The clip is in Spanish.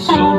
solo